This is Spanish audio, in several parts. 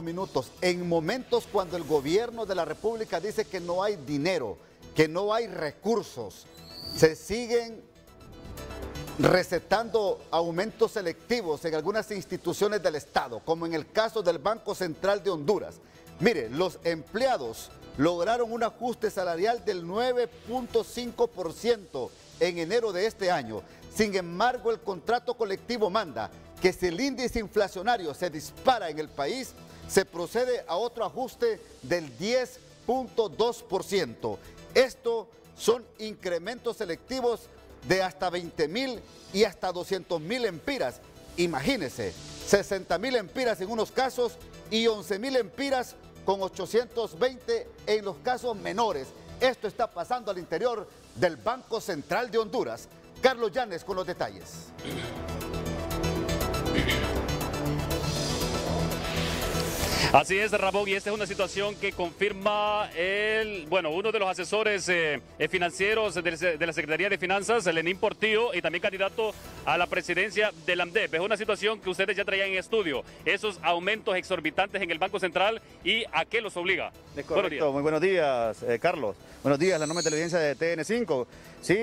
minutos, en momentos cuando el gobierno de la República dice que no hay dinero, que no hay recursos, se siguen recetando aumentos selectivos en algunas instituciones del Estado, como en el caso del Banco Central de Honduras. Mire, los empleados lograron un ajuste salarial del 9.5% en enero de este año. Sin embargo, el contrato colectivo manda que si el índice inflacionario se dispara en el país, se procede a otro ajuste del 10.2%. Esto son incrementos selectivos de hasta 20 mil y hasta 200 mil empiras. Imagínense, 60 mil empiras en unos casos y 11 mil empiras con 820 en los casos menores. Esto está pasando al interior del Banco Central de Honduras. Carlos Llanes con los detalles. Así es, Ramón, y esta es una situación que confirma el, bueno, uno de los asesores eh, eh, financieros de, la Secretaría de Finanzas, Lenín Portillo, y también candidato a la presidencia del AMDEP. Es una situación que ustedes ya traían en estudio, esos aumentos exorbitantes en el Banco Central y a qué los obliga. Correcto, muy buenos días, eh, Carlos. Buenos días, la de televidencia de TN5. Sí,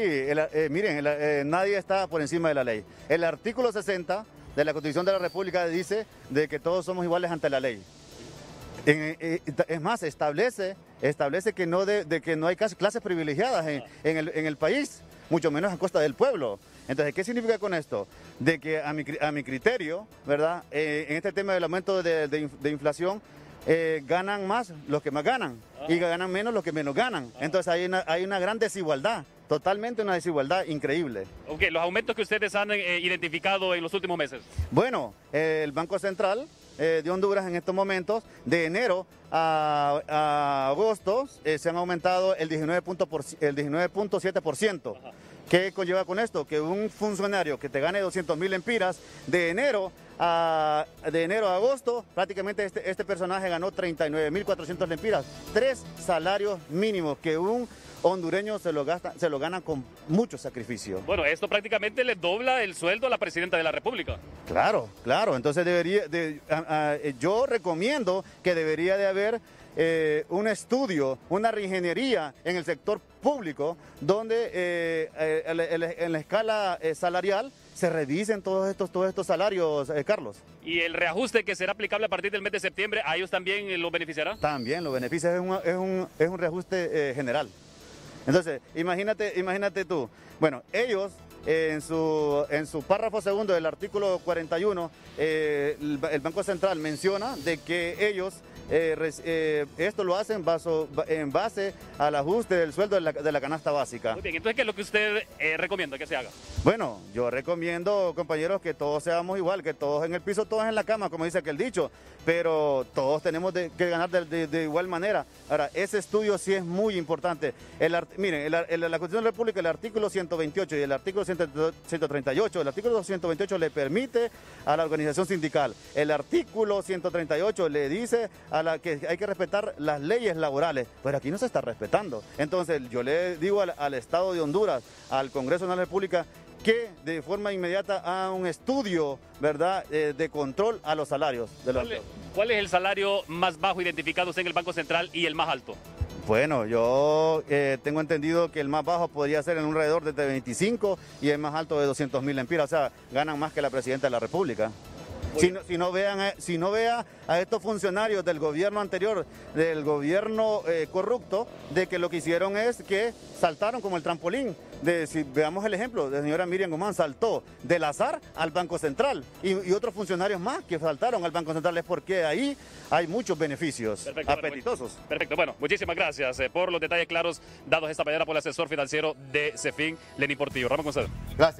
miren, nadie está por encima de la ley. El artículo 60 de la Constitución de la República dice de que todos somos iguales ante la ley. Eh, es más, establece, establece que no de, que no hay clases privilegiadas en, el, país, mucho menos a costa del pueblo. Entonces, ¿qué significa con esto? De que a mi, criterio, ¿verdad? Eh, en este tema del aumento de, inflación, eh, ganan más los que más ganan y ganan menos los que menos ganan. Entonces hay una, hay una gran desigualdad, totalmente una desigualdad increíble. Ok, los aumentos que ustedes han identificado en los últimos meses. Bueno, el Banco Central eh, de Honduras en estos momentos, de enero a, agosto, eh, se han aumentado el 19.7%. ¿Qué conlleva con esto? Que un funcionario que te gane 200 mil empiras, de enero a, de enero a agosto, prácticamente este, este personaje ganó 39 mil 400 lempiras. Tres salarios mínimos que un hondureños se lo, gasta, se lo ganan con mucho sacrificio. Bueno, esto prácticamente le dobla el sueldo a la presidenta de la República. Claro, claro. Entonces debería, de, yo recomiendo que debería de haber eh, un estudio, una reingeniería en el sector público, donde eh, eh, en la escala salarial se revisen todos estos, todos estos salarios, Carlos. ¿Y el reajuste que será aplicable a partir del mes de septiembre, a ellos también lo beneficiará? También lo beneficia, es un, es un, es un reajuste general. Entonces, imagínate, imagínate tú. Bueno, ellos en su, en su párrafo segundo del artículo 41, eh, el, Banco Central menciona de que ellos eh, eh, esto lo hacen en base al ajuste del sueldo de la, canasta básica. Muy bien, entonces, ¿qué es lo que usted recomienda que se haga? Bueno, yo recomiendo, compañeros, que todos seamos igual, que todos en el piso, todos en la cama, como dice aquel dicho, pero todos tenemos que ganar de, igual manera. Ahora, ese estudio sí es muy importante. El, miren, la Constitución de la República, el artículo 128 y el artículo 138, el artículo 128 le permite a la organización sindical, el artículo 138 le dice a la que hay que respetar las leyes laborales, pero aquí no se está respetando. Entonces, yo le digo al, Estado de Honduras, al Congreso de la República, que de forma inmediata haga un estudio, ¿verdad?, eh, de control a los salarios de los ¿Cuál, ¿Cuál es el salario más bajo identificado en el Banco Central y el más alto? Bueno, yo eh, tengo entendido que el más bajo podría ser en un alrededor de 25 y el más alto de 200 mil empiras, o sea, ganan más que la presidenta de la República. Si no, si no, vean, si no vea a estos funcionarios del gobierno anterior, del gobierno eh, corrupto, de que lo que hicieron es que saltaron como el trampolín. De, si veamos el ejemplo, de la señora Miriam Guzmán saltó del azar al Banco Central y, otros funcionarios más que saltaron al Banco Central es porque ahí hay muchos beneficios apetitosos. perfecto, bueno, muchísimas gracias eh, por los detalles claros dados esta mañana por el asesor financiero de CEFIN, Lenny Portillo. Ramón González. Gracias.